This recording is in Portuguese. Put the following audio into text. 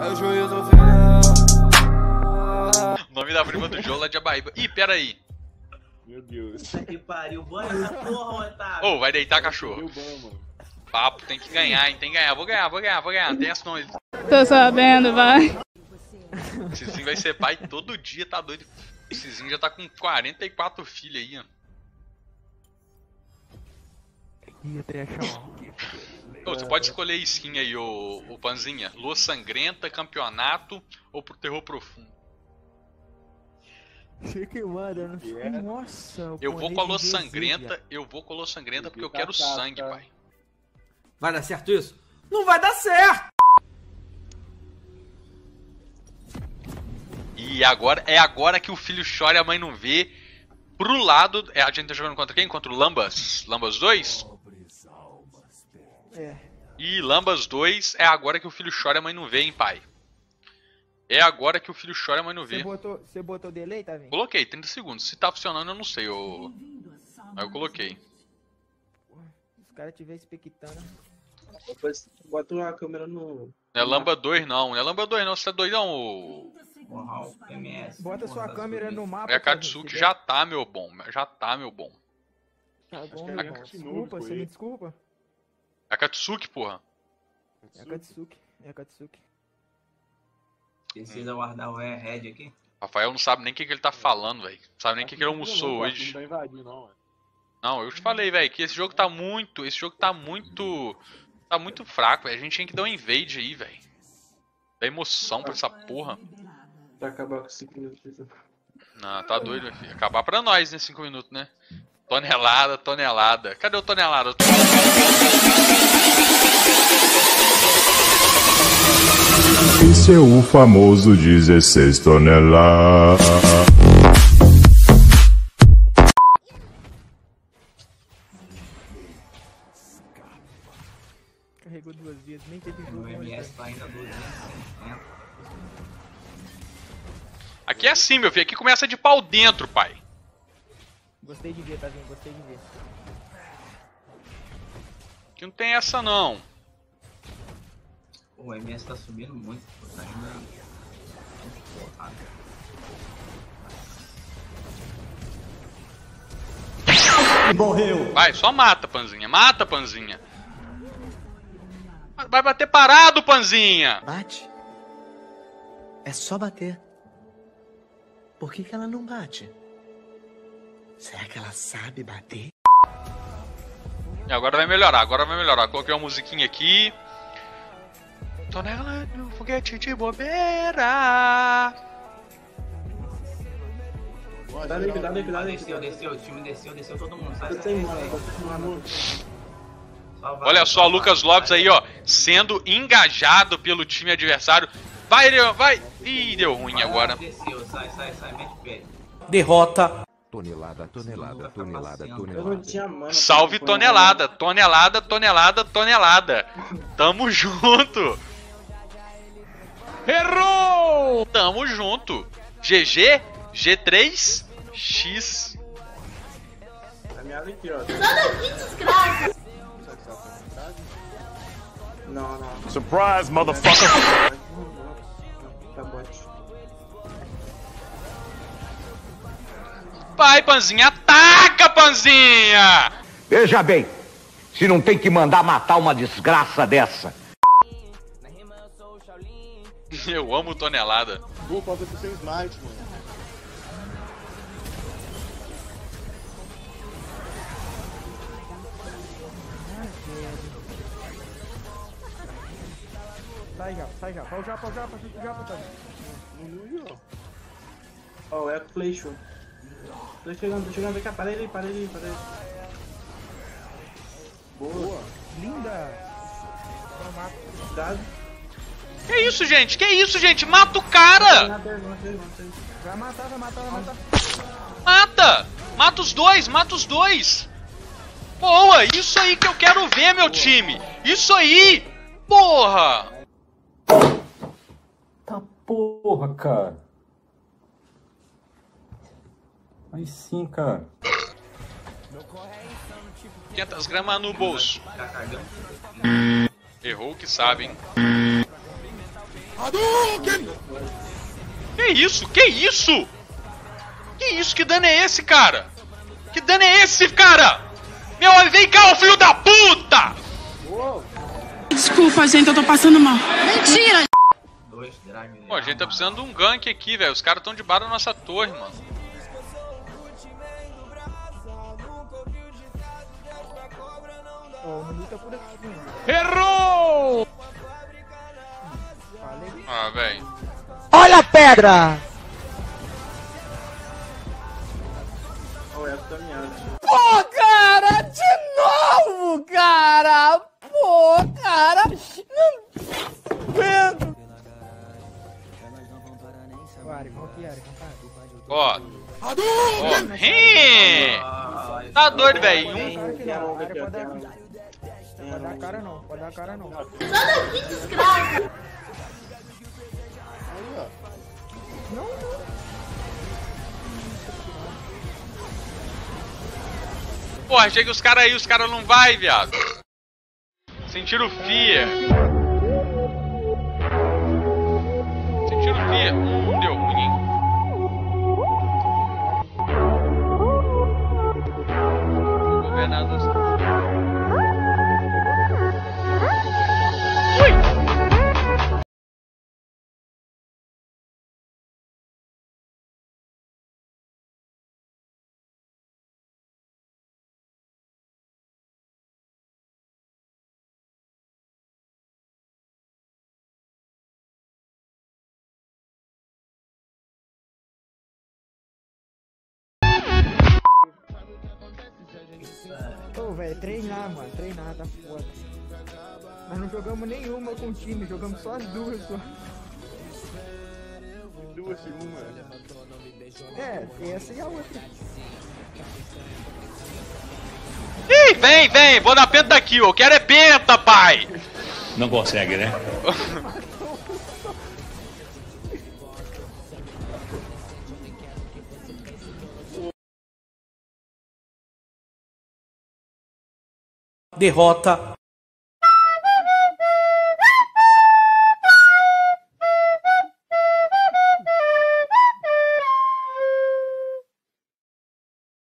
É o juízo final. O nome da prima do Joe lá de Abaíba. Ih, pera aí. Meu Deus. Puta que pariu, banho essa porra, Otávio. Ô, vai deitar cachorro. Papo, tem que ganhar, hein? Tem que ganhar. Vou ganhar, vou ganhar, vou ganhar. Tem essa não. Tô sabendo, vai. Cizinho vai ser pai todo dia, tá doido. Cizinho já tá com 44 filhos aí, ó. Você pode escolher skin aí, ô, ô Panzinha. Lua Sangrenta, Campeonato ou pro Terror Profundo. Fique mano, Yeah. nossa. Eu vou com a Lua Sangrenta, eu vou com a Lua Sangrenta porque eu quero Tá, tá, sangue, pai. Vai dar certo isso? Não vai dar certo! E agora é agora que o filho chora e a mãe não vê. Pro lado. É, a gente tá jogando contra quem? Contra o Lambas? Lambas 2? É. E Lambas 2 é agora que o filho chora e a mãe não vê, hein, pai? É agora que o filho chora e a mãe não Você vê. botou, você botou delay, tá vendo? Coloquei, 30 segundos. Se tá funcionando, eu não sei. Eu... Aí eu coloquei. Os caras estiverem expectando. Depois bota a câmera no. Não é Lamba 2 não, não é Lamba 2 não, você tá doidão, ô. MS. Bota sua câmera no mapa. É a Katsuki já tá, meu bom. Já tá, meu bom. Tá bom, é Desculpa, você me desculpa. É a Katsuki, porra. É a Katsuki. É a Katsuki. Precisa guardar o Red aqui. Rafael não sabe nem o que, que ele tá falando, velho. Não sabe nem o que, que ele almoçou Não, hoje. Não invadindo, não. Não, eu te falei, velho, que esse jogo tá muito. Esse jogo tá muito. Tá muito fraco, velho. A gente tinha que dar um invade aí, velho. Dá emoção pra essa porra. Pra acabar com 5 minutos. Não, tá doido, meu filho. Acabar pra nós, né? 5 minutos, né? Tonelada, tonelada. Cadê o tonelada? Esse é o famoso 16 toneladas. Carregou duas vezes, nem teve jogo. O né, MS cara? tá ainda 250. Aqui é assim, meu filho. Aqui começa de pau dentro, pai. Gostei de ver, tá vendo? Gostei de ver. Aqui não tem essa, não. O MS tá subindo muito. pô, Tá indo aí. Muito porrada. Vai, só mata, Panzinha. Mata, Panzinha. Vai bater parado, Panzinha. Bate. É só bater. Por que, que ela não bate? Será que ela sabe bater? E agora vai melhorar, agora vai melhorar. Coloquei uma musiquinha aqui. Tô nela no foguete de bobeira. Cuidado aí, cuidado aí, cuidado aí. Desceu, desceu, o time desceu, desceu todo mundo. Sai, sai, sai, Olha só, Lucas. Lopes aí, ó, sendo engajado pelo time adversário. Vai, vai! Ih, deu ruim agora. Derrota. Tonelada, tonelada, tonelada, tonelada. Salve tonelada, tonelada, tonelada, tonelada. Tamo junto. Errou! Tamo junto. GG, G3, X. A minha aqui, ó. Não, não. Surprise, motherfucker! Tá bot. Vai, Panzinha, ataca, Panzinha! Veja bem, se não tem que mandar matar uma desgraça dessa. Eu amo tonelada. Pô, pode ser sem smite, mano. Sai já, sai já. Pau já, pau já, pau já, pau já. Ó, o Eco flechou. Tô chegando, tô chegando, vem cá, para ele, para ele, para ele. Boa. Linda. Cuidado. Que isso, gente? Que isso, gente? Mata o cara! Vai matar, vai matar, vai matar. Mata! Mata os dois, mata os dois! Boa! Isso aí que eu quero ver, meu time! Isso aí! Porra! Tá porra, cara. Aí sim, cara. 500 gramas no bolso. Errou que sabe, hein? Que isso? Que isso? Que isso? Que dano é esse, cara? Que dano é esse, cara? Meu, vem cá, ô filho da puta! Desculpa, gente, eu tô passando mal. Mentira! Pô, a gente tá precisando de um gank aqui, velho. Os caras tão de bar na nossa torre, mano. Ó, o Nunu tá por aqui. Errou! Ah, velho. Olha a pedra! Olha essa caminhada. Pô, cara, de novo, cara! Pô, cara! Não aguento! Ó. Ó. Tá doido, velho. Um. Cara que não, Ari pode dar... Dar cara não, pode dar cara não. Não, não. Porra, chega os caras aí, os caras não vai, viado. Sentiram fia. Sentiram fia. Hum, deu ruim, hein? Governador. Ô, velho, treinar, mano, treinar tá foda. Nós não jogamos nenhuma com o time, jogamos só as duas só. Duas e uma. É, essa e a outra. Ih, vem, vem, vou na penta aqui, eu quero é penta, pai! Não consegue, né? Derrota